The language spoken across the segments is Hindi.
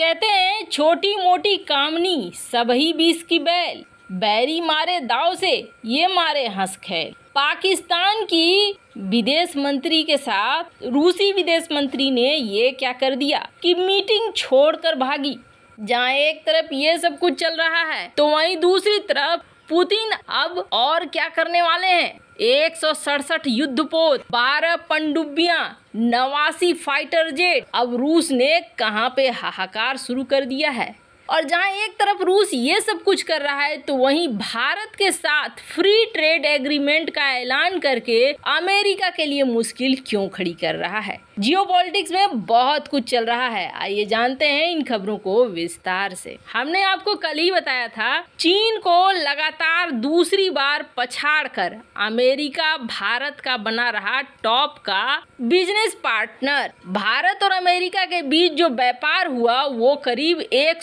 कहते हैं छोटी मोटी कामनी सबही बीस की बैल, बैरी मारे दाव से, ये मारे हंस खेल पाकिस्तान की विदेश मंत्री के साथ, रूसी विदेश मंत्री ने ये क्या कर दिया कि मीटिंग छोड़कर भागी। जहाँ एक तरफ़ ये सब कुछ चल रहा है तो वहीं दूसरी तरफ़ पुतिन अब और क्या करने वाले हैं? एक सौ सड़सठ युद्धपोत, बारह पनडुब्बियाँ, नवासी फाइटर जेट। अब रूस ने कहाँ पे हाहाकार शुरू कर दिया है? और जहाँ एक तरफ़ रूस ये सब कुछ कर रहा है तो वहीं भारत के साथ फ्री ट्रेड एग्रीमेंट का ऐलान करके अमेरिका के लिए मुश्किल क्यों खड़ी कर रहा है? जियो पॉलिटिक्स में बहुत कुछ चल रहा है। आइए जानते हैं इन खबरों को विस्तार से। हमने आपको कल ही बताया था, चीन को लगातार दूसरी बार पछाड़ कर अमेरिका, भारत का बना रहा टॉप का बिज़नेस पार्टनर। भारत और अमेरिका के बीच जो व्यापार हुआ, वो करीब एक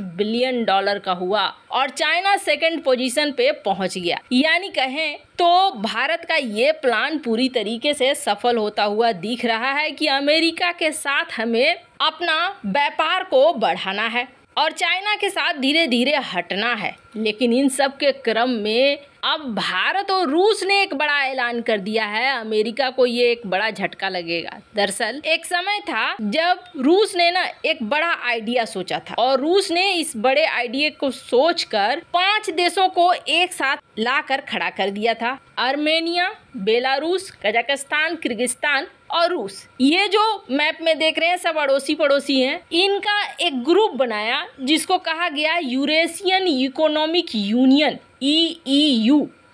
बिलियन डॉलर का हुआ। और चाइना सेकंड पोजीशन पे पहुँच गया। यानी कहें तो भारत का ये प्लान पूरी तरीके से सफल होता हुआ दिख रहा है कि अमेरिका के साथ हमें अपना व्यापार को बढ़ाना है। और चाइना के साथ धीरे धीरे हटना है। लेकिन इन सब के क्रम में अब भारत और रूस ने एक बड़ा ऐलान कर दिया है। अमेरिका को ये एक बड़ा झटका लगेगा। दरअसल, एक समय था जब रूस ने ना एक बड़ा आइडिया सोचा था और रूस ने इस बड़े आइडिया को सोचकर पाँच देशों को एक साथ लाकर खड़ा कर दिया था। आर्मेनिया, बेलारूस, कजाकिस्तान, किर्गिस्तान और रूस। ये जो मैप में देख रहे हैं, सब अड़ोसी पड़ोसी हैं। इनका एक ग्रुप बनाया, जिसको कहा गया यूरेशियन इकोनॉमिक यूनियन ई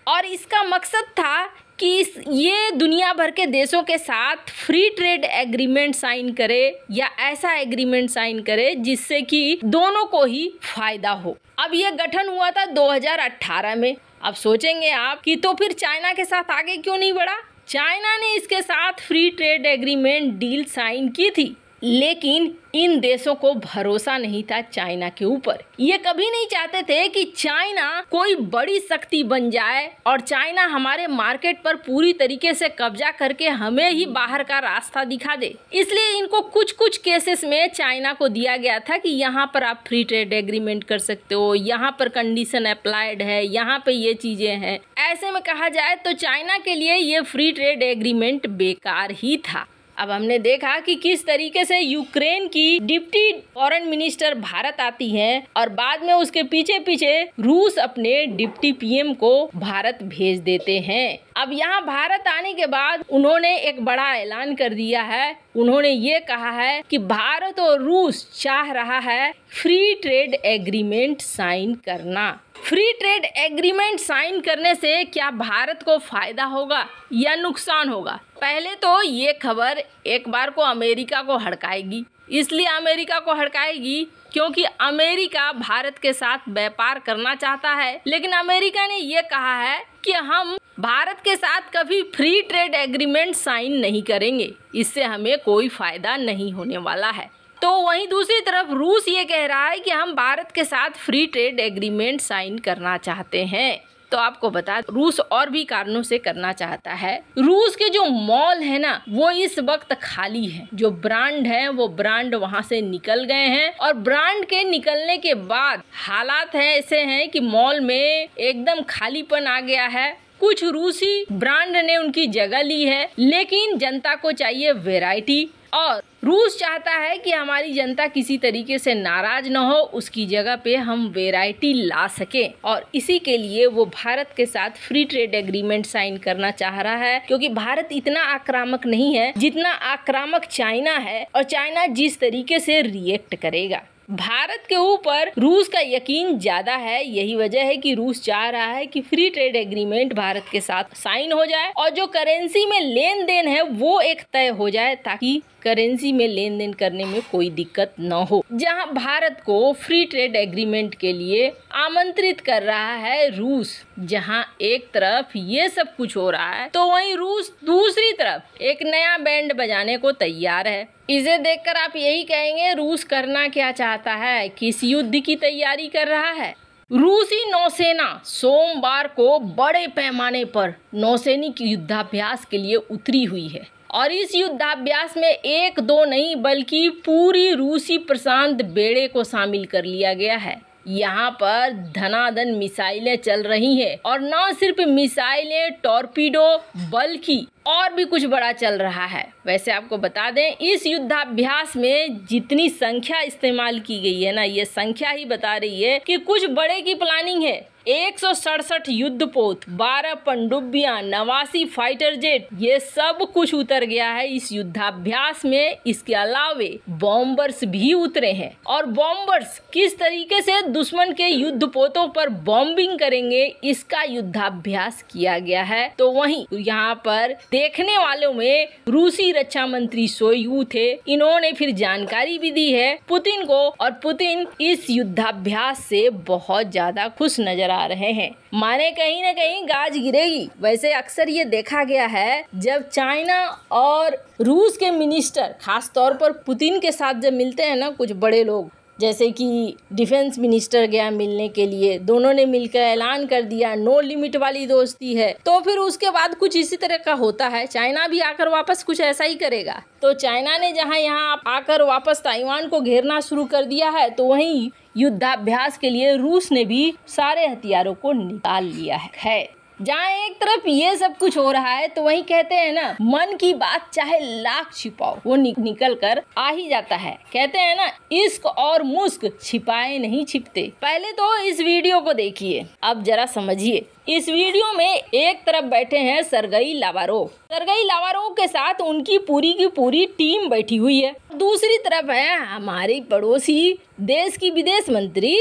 और इसका मकसद था कि ये दुनिया भर के देशों के साथ फ्री ट्रेड एग्रीमेंट साइन करे या ऐसा एग्रीमेंट साइन करे, जिससे कि दोनों को ही फ़ायदा हो। अब ये गठन हुआ था 2018 में। अब सोचेंगे आप कि तो फिर चाइना के साथ आगे क्यों नहीं बढ़ा? चाइना ने इसके साथ free trade agreement deal sign की थी। लेकिन इन देशों को भरोसा नहीं था चाइना के ऊपर। ये कभी नहीं चाहते थे कि चाइना कोई बड़ी शक्ति बन जाए और चाइना हमारे मार्केट पर पूरी तरीके से कब्जा करके हमें ही बाहर का रास्ता दिखा दे। इसलिए इनको कुछ कुछ केसेस में चाइना को दिया गया था कि यहाँ पर आप फ्री ट्रेड एग्रीमेंट कर सकते हो, यहाँ पर कंडीशन अप्लाइड है, यहाँ पे ये चीज़ें हैं। ऐसे में कहा जाए तो चाइना के लिए ये फ्री ट्रेड एग्रीमेंट बेकार ही था। अब हमने देखा कि किस तरीके से यूक्रेन की डिप्टी फॉरेन मिनिस्टर भारत आती हैं और बाद में उसके पीछे पीछे रूस अपने डिप्टी पीएम को भारत भेज देते हैं। अब यहाँ भारत आने के बाद उन्होंने एक बड़ा ऐलान कर दिया है। उन्होंने ये कहा है कि भारत और रूस चाह रहा है फ्री ट्रेड एग्रीमेंट साइन करना। फ्री ट्रेड एग्रीमेंट साइन करने से क्या भारत को फ़ायदा होगा या नुकसान होगा? पहले तो ये खबर एक बार को अमेरिका को हड़काएगी। इसलिए अमेरिका को हड़काएगी क्योंकि अमेरिका भारत के साथ व्यापार करना चाहता है। लेकिन अमेरिका ने ये कहा है कि हम भारत के साथ कभी फ्री ट्रेड एग्रीमेंट साइन नहीं करेंगे। इससे हमें कोई फ़ायदा नहीं होने वाला है। तो वहीं दूसरी तरफ़ रूस ये कह रहा है कि हम भारत के साथ फ्री ट्रेड एग्रीमेंट साइन करना चाहते हैं। तो आपको बता, रूस और भी कारणों से करना चाहता है। रूस के जो मॉल है ना, वो इस वक्त खाली है। जो ब्रांड है, वो ब्रांड वहाँ से निकल गए हैं। और ब्रांड के निकलने के बाद हालात है, ऐसे हैं कि मॉल में एकदम खालीपन आ गया है। कुछ रूसी ब्रांड ने उनकी जगह ली है, लेकिन जनता को चाहिए वेराइटी और रूस चाहता है कि हमारी जनता किसी तरीके से नाराज़ न हो, उसकी जगह पे हम वेराइटी ला सकें। और इसी के लिए वो भारत के साथ फ्री ट्रेड एग्रीमेंट साइन करना चाह रहा है, क्योंकि भारत इतना आक्रामक नहीं है जितना आक्रामक चाइना है, और चाइना जिस तरीके से रिएक्ट करेगा। भारत के ऊपर रूस का यकीन ज़्यादा है, यही वजह है कि रूस चाह रहा है कि फ्री ट्रेड एग्रीमेंट भारत के साथ साइन हो जाए, और जो करेंसी में लेन देन है, वो एक तय हो जाए ताकि करेंसी में लेन देन करने में कोई दिक्कत न हो। जहाँ भारत को फ्री ट्रेड एग्रीमेंट के लिए आमंत्रित कर रहा है रूस, जहाँ एक तरफ़ ये सब कुछ हो रहा है तो वहीं रूस दूसरी तरफ़ एक नया बैंड बजाने को तैयार है। इसे देखकर आप यही कहेंगे, रूस करना क्या चाहता है? किस युद्ध की तैयारी कर रहा है? रूसी नौसेना सोमवार को बड़े पैमाने पर नौसैनिक युद्धाभ्यास के लिए उतरी हुई है। और इस युद्धाभ्यास में एक दो नहीं, बल्कि पूरी रूसी प्रशांत बेड़े को शामिल कर लिया गया है। यहाँ पर धनाधन मिसाइलें चल रही हैं, और न सिर्फ़ मिसाइलें, टॉर्पीडो, बल्कि और भी कुछ बड़ा चल रहा है। वैसे आपको बता दें, इस युद्धाभ्यास में जितनी संख्या इस्तेमाल की गई है ना, ये संख्या ही बता रही है कि कुछ बड़े की प्लानिंग है। एक सौ सड़सठ युद्ध पोत बारह पनडुब्बियाँ नवासी फाइटर जेट ये सब कुछ उतर गया है इस युद्धाभ्यास में। इसके अलावे बॉम्बर्स भी उतरे हैं। और बॉम्बर्स किस तरीके से दुश्मन के युद्ध पोतों पर बॉम्बिंग करेंगे, इसका युद्धाभ्यास किया गया है। तो वहीं, यहाँ पर देखने वालों में रूसी रक्षा मंत्री सोयू थे। इन्होंने फिर जानकारी भी दी है, पुतिन को, और पुतिन इस युद्धाभ्यास से बहुत ज़्यादा खुश नज़र आ रहे हैं। माने कहीं ना कहीं गाज गिरेगी। वैसे अक्सर ये देखा गया है, जब चाइना और रूस के मिनिस्टर खास तौर पर पुतिन के साथ जब मिलते हैं ना कुछ बड़े लोग जैसे कि डिफेंस मिनिस्टर गया मिलने के लिए, दोनों ने मिलकर ऐलान कर दिया, नो लिमिट वाली दोस्ती है। तो फिर उसके बाद कुछ इसी तरह का होता है, चाइना भी आकर वापस कुछ ऐसा ही करेगा। तो चाइना ने जहाँ यहाँ आकर वापस ताइवान को घेरना शुरू कर दिया है तो वहीं युद्धाभ्यास के लिए रूस ने भी सारे हथियारों को निकाल लिया है। जहाँ एक तरफ़ ये सब कुछ हो रहा है तो वही कहते हैं ना मन की बात चाहे लाख छिपाओ वो नि, निकल कर आ ही जाता है। कहते हैं ना इश्क और मुस्क छिपाए नहीं छिपते। पहले तो इस वीडियो को देखिए। अब जरा समझिए। इस वीडियो में एक तरफ़ बैठे हैं सरगई लावारो सरगई लावारो के साथ उनकी पूरी की पूरी टीम बैठी हुई है। दूसरी तरफ़ है हमारी पड़ोसी देश की विदेश मंत्री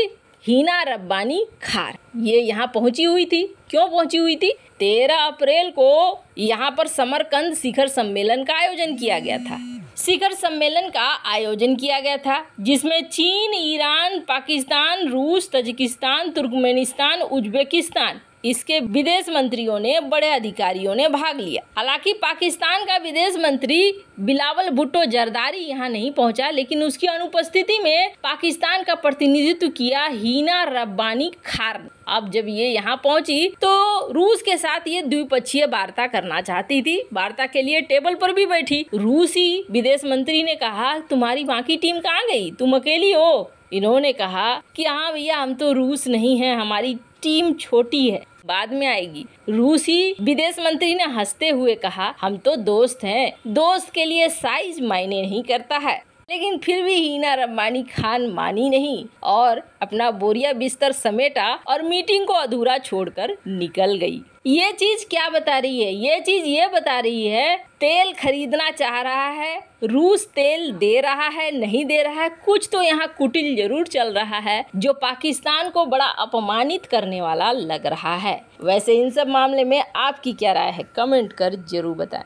हीना रब्बानी खार। ये यहाँ पहुँची हुई थी। क्यों पहुँची हुई थी? तेरह अप्रैल को यहाँ पर समरकंद शिखर सम्मेलन का आयोजन किया गया था। शिखर सम्मेलन का आयोजन किया गया था, जिसमें चीन, ईरान, पाकिस्तान, रूस, तजिकिस्तान, तुर्कमेनिस्तान, उज्बेकिस्तान इसके विदेश मंत्रियों ने, बड़े अधिकारियों ने भाग लिया। हालाँकि पाकिस्तान का विदेश मंत्री बिलावल भुट्टो जरदारी यहाँ नहीं पहुँचा, लेकिन उसकी अनुपस्थिति में पाकिस्तान का प्रतिनिधित्व किया हीना रब्बानी खार अब जब ये यहाँ पहुँची तो रूस के साथ ये द्विपक्षीय वार्ता करना चाहती थी। वार्ता के लिए टेबल पर भी बैठी। रूसी विदेश मंत्री ने कहा, तुम्हारी बाकी टीम कहाँ गई? तुम अकेली हो? इन्होंने कहा कि हाँ भैया, हम तो रूस नहीं है, हमारी टीम छोटी है। बाद में आएगी। रूसी विदेश मंत्री ने हँसते हुए कहा, हम तो दोस्त हैं। दोस्त के लिए साइज़ मायने नहीं करता है। लेकिन फिर भी हीना रब्बानी खान मानी नहीं और अपना बोरिया बिस्तर समेटा और मीटिंग को अधूरा छोड़कर निकल गई। ये चीज़ क्या बता रही है? ये चीज़ ये बता रही है, तेल खरीदना चाह रहा है, रूस तेल दे रहा है, नहीं दे रहा है, कुछ तो यहाँ कुटिल ज़रूर चल रहा है, जो पाकिस्तान को बड़ा अपमानित करने वाला लग रहा है। वैसे इन सब मामले में आपकी क्या राय है? कमेंट कर ज़रूर बताएँ।